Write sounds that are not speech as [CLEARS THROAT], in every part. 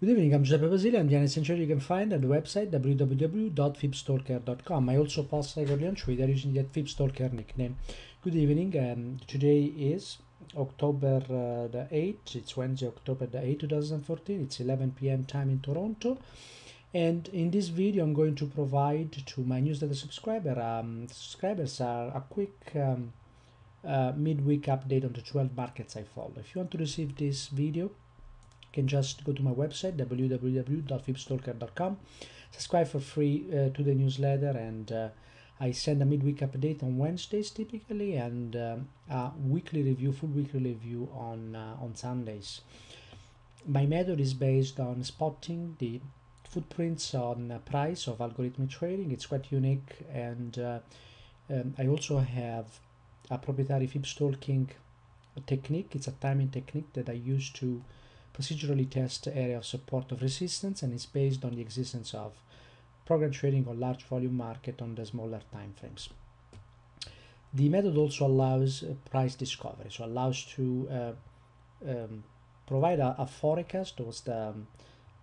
Good evening, I'm Giuseppe Basile. I'm the essential you can find at the website www.fibstalker.com. I also post regularly on Twitter using that Fibstalker nickname. Good evening. Um, today is October uh, the 8th. It's Wednesday, October the 8th, 2014. It's 11 p.m. time in Toronto. And in this video, I'm going to provide to my newsletter subscriber um, subscribers uh, a quick um, uh, midweek update on the 12 markets I follow. If you want to receive this video, can just go to my website www.fibstalker.com subscribe for free uh, to the newsletter and uh, I send a midweek update on Wednesdays typically and um, a weekly review full weekly review on uh, on Sundays. My method is based on spotting the footprints on price of algorithmic trading. It's quite unique and uh, um, I also have a proprietary fib stalking technique. It's a timing technique that I use to procedurally test area of support of resistance and is based on the existence of program trading on large volume market on the smaller time frames. The method also allows uh, price discovery, so allows to uh, um, provide a, a, forecast towards the, um,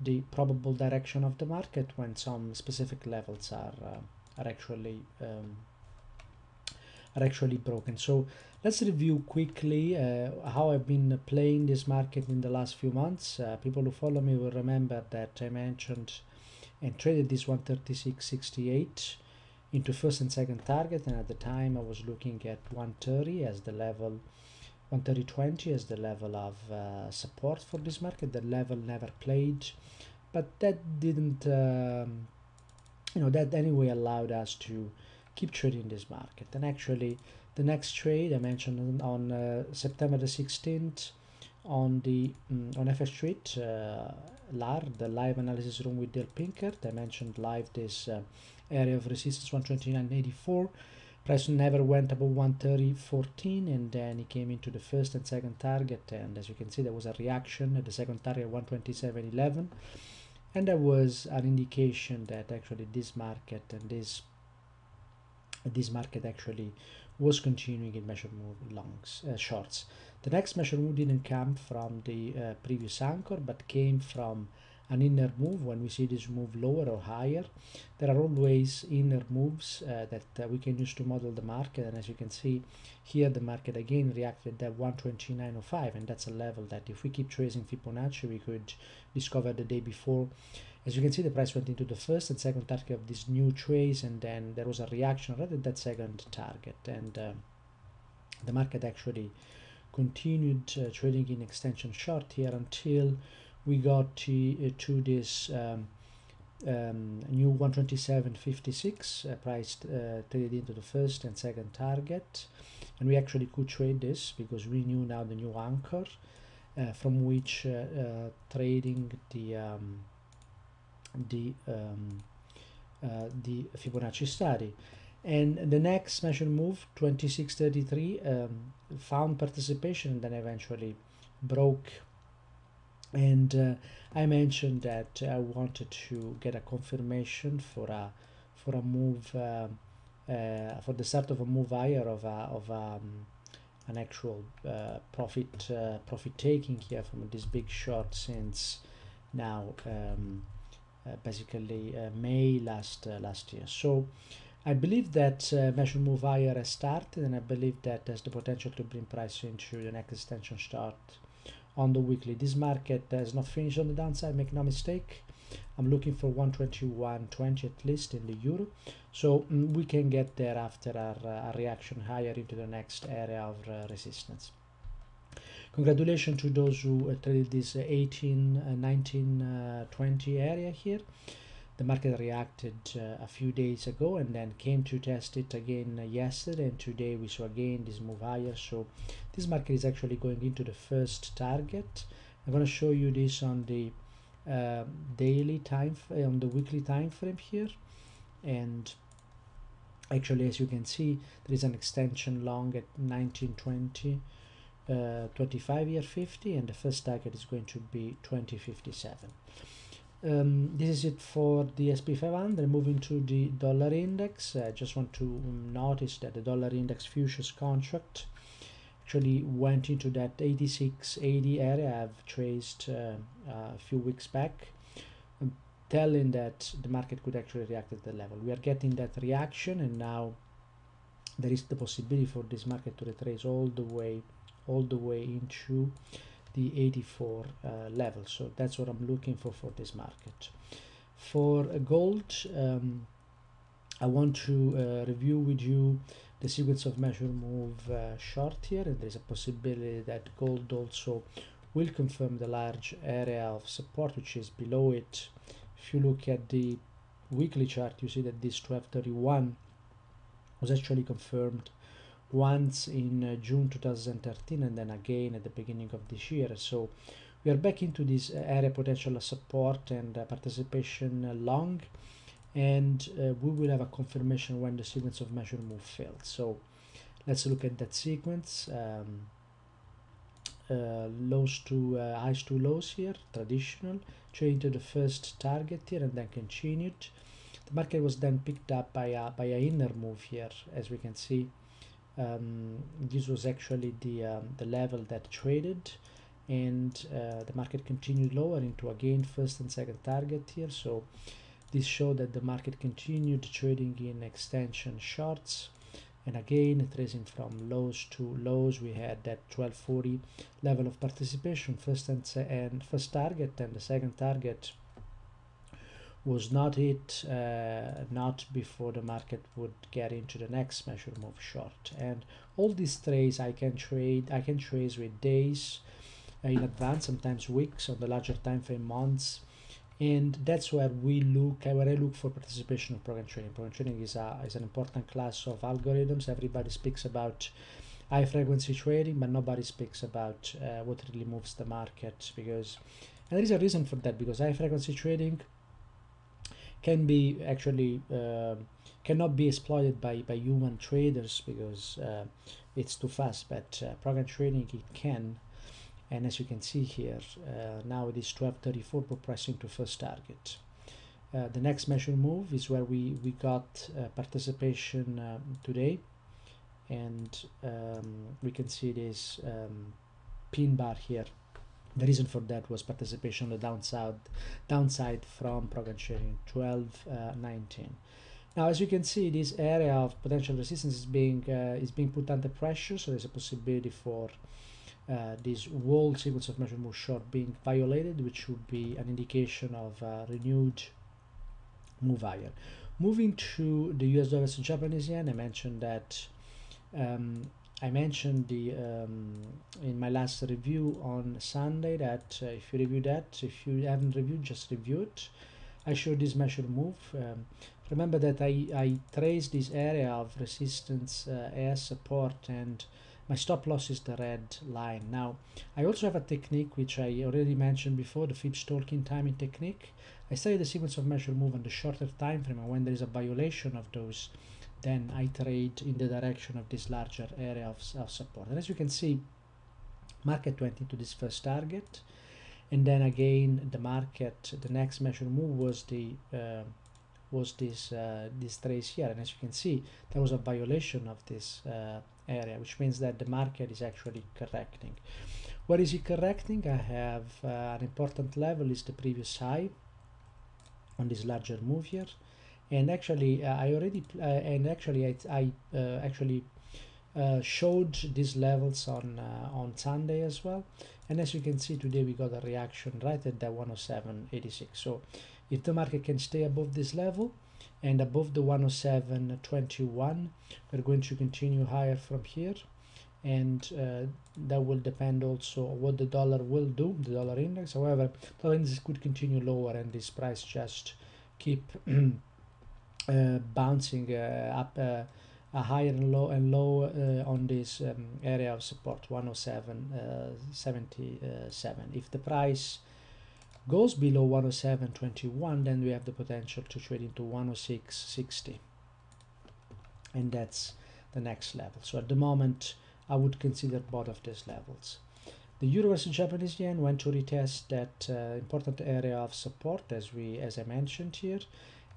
the probable direction of the market when some specific levels are, uh, are actually um, are actually broken. So let's review quickly uh, how I've been playing this market in the last few months. Uh, people who follow me will remember that I mentioned and traded this 136.68 into first and second target and at the time I was looking at 130 as the level 130.20 as the level of uh, support for this market. The level never played, but that didn't, um, you know, that anyway allowed us to keep trading this market. And actually, the next trade I mentioned on uh, September the 16th on the um, on FX Street, uh, LAR, the live analysis room with Dale Pinkert. I mentioned live this uh, area of resistance 129.84. Price never went above 130.14 and then he came into the first and second target and as you can see there was a reaction at the second target 127.11 and there was an indication that actually this market and this this market actually was continuing in measured move longs uh, shorts. The next measured move didn't come from the uh, previous anchor but came from an inner move. When we see this move lower or higher there are always inner moves uh, that uh, we can use to model the market. And as you can see here the market again reacted at 129.05 and that's a level that if we keep tracing Fibonacci we could discover the day before as you can see, the price went into the first and second target of this new trace, and then there was a reaction right at that second target, and uh, the market actually continued uh, trading in extension short here until we got to, uh, to this um, um, new 127.56 uh, priced uh, traded into the first and second target, and we actually could trade this because we knew now the new anchor uh, from which trading the um, the um, uh, the Fibonacci study. And the next measured move, 2633, um, found participation and then eventually broke. And uh, I mentioned that I wanted to get a confirmation for a for a move uh, for the start of a move higher of a, of um, an actual profit profit taking here from this big short since now. Um, basically uh, May last uh, last year. So I believe that uh, measure move higher has started, and I believe that has the potential to bring price into the next extension start on the weekly. This market has not finished on the downside. Make no mistake. I'm looking for 121.20 at least in the euro, so mm, we can get there after our, uh, reaction higher into the next area of uh, resistance. Congratulations to those who uh, traded this uh, 18, uh, 19, 20 area here. The market reacted a few days ago and then came to test it again yesterday and today we saw again this move higher. So this market is actually going into the first target. I'm going to show you this on the uh, daily time on the weekly time frame here and actually as you can see there is an extension long at 1920 uh, 25 year 50 and the first target is going to be 2057 um, this is it for the SP500 moving to the dollar index. I just want to notice that the dollar index futures contract actually went into that 86.80 area I've traced uh, a few weeks back um, telling that the market could actually react at the level. We are getting that reaction and now there is the possibility for this market to retrace all the way all the way into the 84 uh, level. So that's what I'm looking for for this market. For gold um, I want to uh, review with you the sequence of measure move uh, short here and there's a possibility that gold also will confirm the large area of support which is below it. If you look at the weekly chart you see that this 1231 was actually confirmed once in uh, June 2013 and then again at the beginning of this year. So we are back into this area potential support and uh, participation uh, long and uh, we will have a confirmation when the sequence of measure move failed so let's look at that sequence um, uh, lows to uh, highs to lows here traditional trade to the first target here and then continued. The market was then picked up by a by a inner move here as we can see um, this was actually the um, the level that traded and uh, the market continued lower into again first and second target here. So this showed that the market continued trading in extension shorts. And again tracing from lows to lows. We had that 1240 level of participation first and, and first target and the second target was not hit uh, not before the market would get into the next measure move short and all these trades I can trade I can trace with days uh, in advance sometimes weeks on the larger time frame months and that's where we look where I look for participation of program trading. Program trading is a is an important class of algorithms. Everybody speaks about high frequency trading, but nobody speaks about uh, what really moves the market because and there is a reason for that because high frequency trading can be actually uh, cannot be exploited by by human traders because uh, it's too fast. But uh, program trading it can. And as you can see here uh, now it is 1234 progressing to first target. Uh, the next measure move is where we we got uh, participation um, today. And um, we can see this um, pin bar here the reason for that was participation on the downside downside from program sharing 1219 uh, now as you can see this area of potential resistance is being uh, is being put under pressure so there's a possibility for uh, this wall sequence of measure move short being violated, which would be an indication of a renewed move higher. Moving to the US dollar Japanese yen, I mentioned that um, I mentioned the um, in my last review on Sunday that uh, if you review that, if you haven't reviewed, just review it. I showed this measure move. Um, remember that I, I traced this area of resistance uh, as support and my stop loss is the red line now I also have a technique which I already mentioned before the fib stalking timing technique I study the sequence of measure move on the shorter time frame and when there is a violation of those then I trade in the direction of this larger area of, of support. And as you can see market went into this first target and then again the market the next measure move was the uh, was this uh, this trace here. And as you can see there was a violation of this uh, area which means that the market is actually correcting. What is it correcting? I have uh, an important level is the previous high on this larger move here and actually uh, I already uh, and actually I, I uh, actually showed these levels on on Sunday as well. And as you can see today we got a reaction right at that 107.86 so if the market can stay above this level and above the 107.21 we're going to continue higher from here. And uh, that will depend also what the dollar will do the dollar index. However dollar index could continue lower and this price just keep [CLEARS THROAT] bouncing uh, up uh, a higher and low and low uh, on this um, area of support 107.77 uh, if the price goes below 107.21 then we have the potential to trade into 106.60 and that's the next level. So at the moment I would consider both of these levels. The versus Japanese yen went to retest that uh, important area of support as we as I mentioned here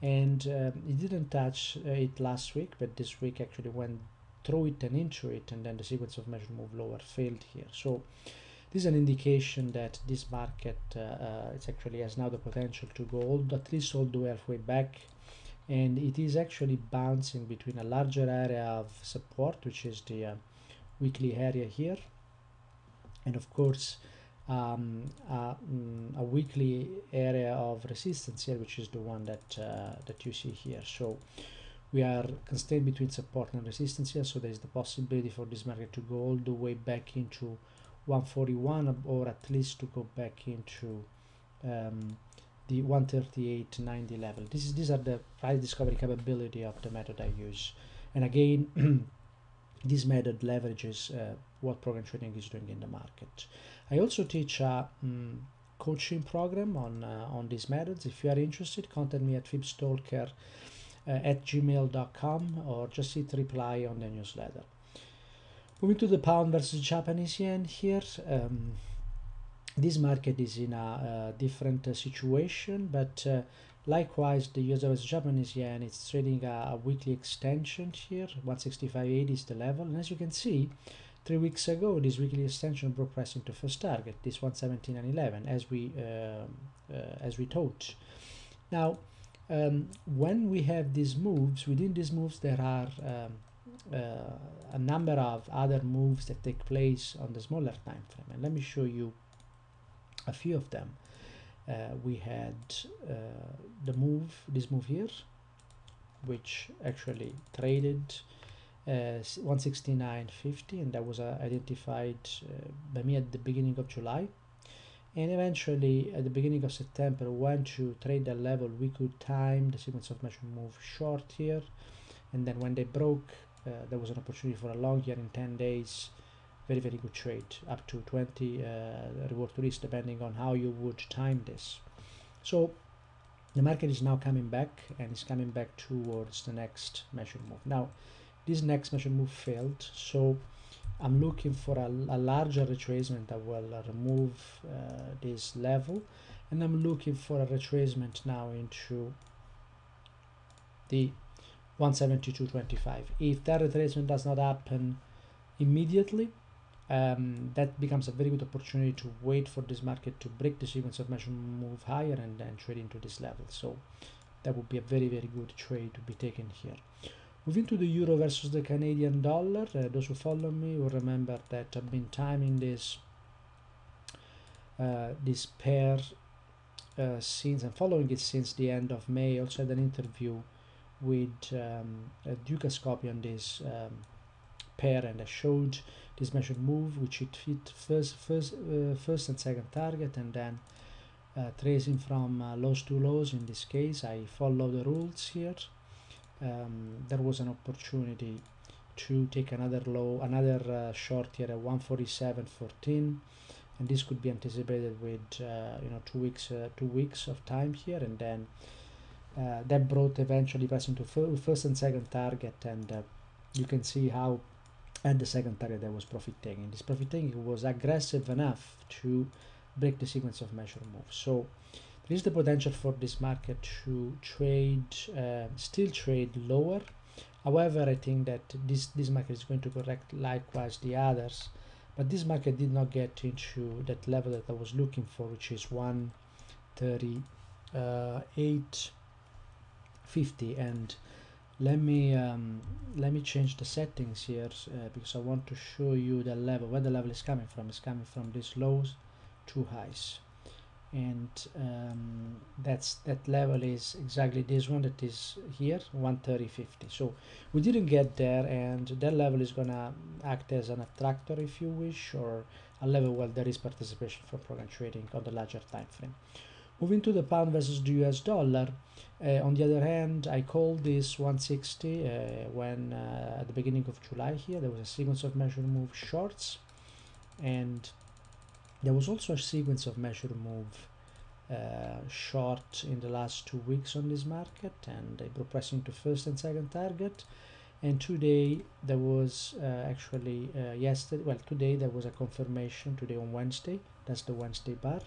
and um, it didn't touch uh, it last week but this week actually went through it and into it and then the sequence of measure move lower failed here. So this is an indication that this market uh, uh, actually has now the potential to go all, at least all the way halfway back. And it is actually bouncing between a larger area of support which is the uh, weekly area here. And of course um, mm, a weekly area of resistance here which is the one that uh, that you see here. So we are constrained between support and resistance here. So there is the possibility for this market to go all the way back into 141 or at least to go back into um, the 138.90 level. This is these are the price discovery capability of the method I use. And again [CLEARS THROAT] this method leverages uh, what program trading is doing in the market. I also teach a um, coaching program on uh, on these methods. If you are interested contact me at fibstalker uh, at gmail.com or just hit reply on the newsletter. Moving to the pound versus Japanese yen here um, this market is in a, different uh, situation but uh, likewise the US versus Japanese yen it's trading a, a weekly extension here 165.80 is the level and as you can see Three weeks ago, this weekly extension broke price into first target, this 117.11, as we uh, uh, as we taught. Now, um, when we have these moves, within these moves there are um, uh, a number of other moves that take place on the smaller time frame, and let me show you a few of them. Uh, we had uh, the move, this move here, which actually traded uh, 169.50 and that was identified by me at the beginning of July. And eventually at the beginning of September went to trade that level we could time the sequence of measure move short here. And then when they broke uh, there was an opportunity for a long here in 10 days very very good trade up to 20 uh, reward to risk depending on how you would time this. So the market is now coming back and is coming back towards the next measure move. Now this next measure move failed so I'm looking for a, a larger retracement that will remove uh, this level and I'm looking for a retracement now into the 172.25 if that retracement does not happen immediately um, that becomes a very good opportunity to wait for this market to break the sequence of move higher and then trade into this level so that would be a very very good trade to be taken here Moving to the euro versus the Canadian dollar, uh, those who follow me will remember that I've been timing this uh, this pair uh, since and following it since the end of May. Also had an interview with um, Ascopy on this um, pair and I showed this measured move which it fit first, first, uh, first and second target and then uh, tracing from uh, lows to lows in this case. I follow the rules here. Um, there was an opportunity to take another low another uh, short here at 147.14 and this could be anticipated with uh, you know two weeks uh, two weeks of time here. And then uh, that brought eventually price into first and second target. And uh, you can see how at the second target that was profit taking this profit taking was aggressive enough to break the sequence of measure moves. So there is the potential for this market to trade uh, still trade lower. However i think that this this market is going to correct likewise the others. But this market did not get into that level that i was looking for which is 138 50 and let me um, let me change the settings here uh, because I want to show you the level where the level is coming from. It's coming from these lows to highs. And um, that's that level is exactly this one that is here 130.50 so we didn't get there and that level is gonna act as an attractor if you wish or a level where there is participation from program trading on the larger time frame moving to the pound versus the US dollar uh, on the other hand I called this 160 uh, when uh, at the beginning of July here there was a sequence of measure move shorts and there was also a sequence of measure move uh, short in the last two weeks on this market and they were pressing to first and second target and today there was uh, actually uh, yesterday well today there was a confirmation today on Wednesday that's the Wednesday bar.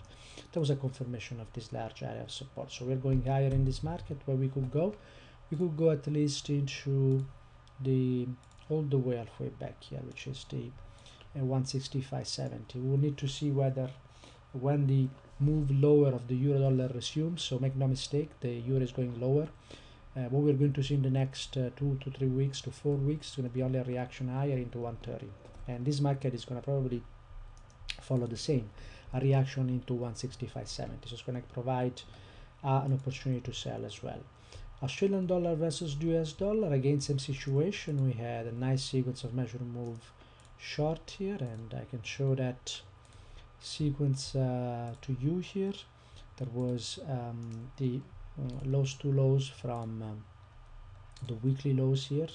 There was a confirmation of this large area of support. So we're going higher in this market where we could go. We could go at least into the all the way halfway back here which is the uh, 165.70 we'll need to see whether when the move lower of the euro dollar resumes so make no mistake the euro is going lower. Uh, what we're going to see in the next uh, two to three weeks to four weeks is going to be only a reaction higher into 130 and this market is going to probably follow the same a reaction into 165.70 so it's going to provide uh, an opportunity to sell as well. Australian dollar versus US dollar again same situation. We had a nice sequence of measure move short here and I can show that sequence uh, to you here. There was um, the uh, lows to lows from um, the weekly lows here.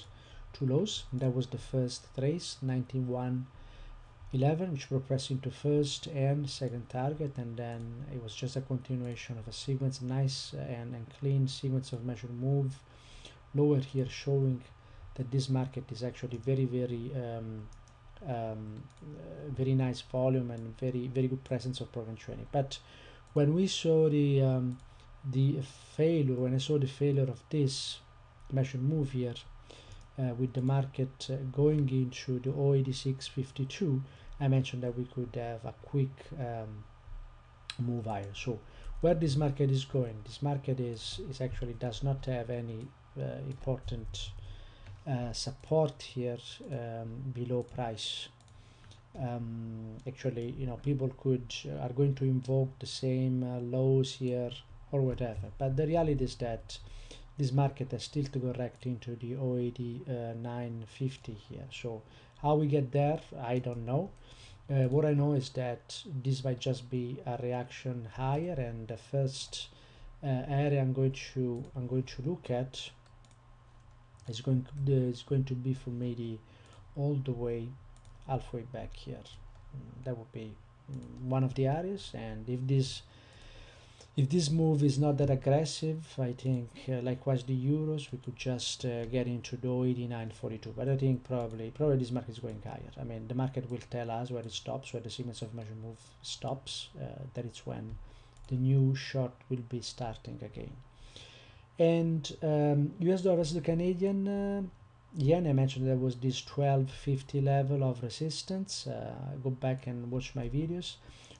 Two lows that was the first trace 91 11 which progressed into first and second target and then it was just a continuation of a sequence nice and, and clean sequence of measure move. Lower here showing that this market is actually very very um, um, uh, very nice volume and very very good presence of program trading but when we saw the um, the failure when I saw the failure of this measure move here uh, with the market uh, going into the 08652 I mentioned that we could have a quick um, move higher. So where this market is going this market is is actually does not have any uh, important uh, support here um, below price. Um, actually you know people could uh, are going to invoke the same uh, lows here or whatever. But the reality is that this market has still to correct into the 08950 here. So how we get there I don't know. Uh, what I know is that this might just be a reaction higher and the first uh, area I'm going to I'm going to look at is going to, is going to be for me the all the way halfway back here. Mm, that would be mm, one of the areas and if this if this move is not that aggressive I think uh, likewise the euros we could just uh, get into the 89.42 but I think probably probably this market is going higher. I mean the market will tell us where it stops where the sequence of measure move stops uh, that is when the new short will be starting again. And um, US dollar versus the Canadian uh, yen I mentioned there was this 1250 level of resistance. Uh, go back and watch my videos.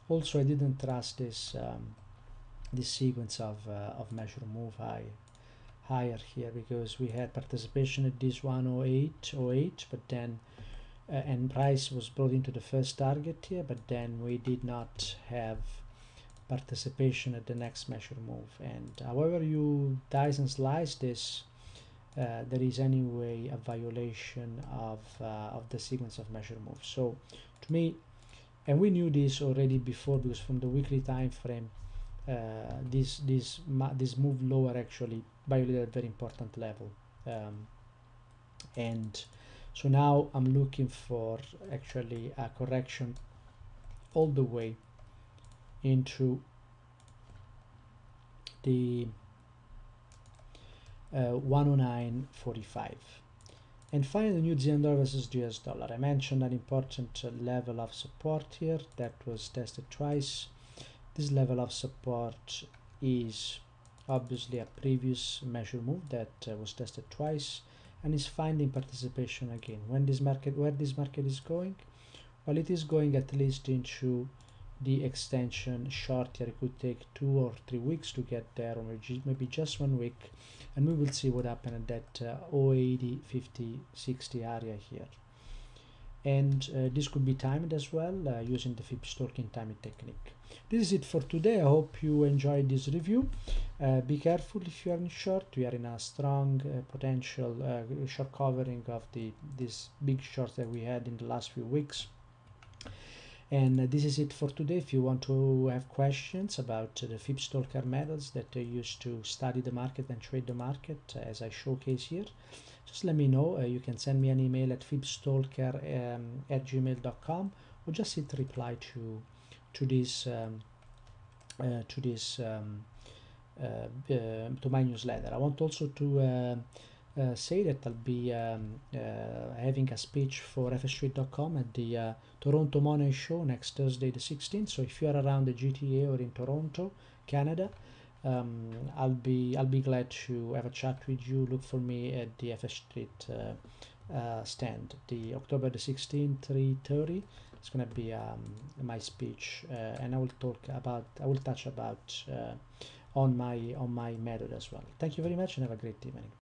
Also I didn't trust this um, this sequence of, uh, of measure move high higher here because we had participation at this 108 but then uh, and price was brought into the first target here but then we did not have participation at the next measure move. And however you dice and slice this uh, there is anyway a violation of, uh, of the sequence of measure move. So to me and we knew this already before because from the weekly time frame this this this move lower actually violated a very important level. Um, and so now I'm looking for actually a correction all the way into the uh, 109.45 and finally the New Zealand dollar versus US dollar. I mentioned an important uh, level of support here that was tested twice this level of support is obviously a previous measure move that uh, was tested twice and is finding participation again. When this market where this market is going? Well it is going at least into the extension short here. It could take two or three weeks to get there or maybe just one week. And we will see what happened at that uh, 080 50 60 area here and uh, this could be timed as well uh, using the Talking timing technique. This is it for today. I hope you enjoyed this review. Uh, be careful if you are in short. We are in a strong uh, potential uh, short covering of the this big short that we had in the last few weeks. And uh, this is it for today. If you want to have questions about the Fibstalker methods that I use to study the market and trade the market as I showcase here just let me know uh, you can send me an email at fibstalker um, at gmail.com or just hit reply to to this um, uh, to this um, uh, uh, to my newsletter. I want also to uh, uh, say that I'll be um, having a speech for fxstreet.com at the Toronto Money Show next Thursday the 16th. So if you are around the GTA or in Toronto, Canada, um, I'll be I'll be glad to have a chat with you. Look for me at the FX Street uh, stand. The October the 16th, 3:30. It's gonna be um, my speech, uh, and I will talk about. I will touch about uh, on my on my method as well. Thank you very much, and have a great evening.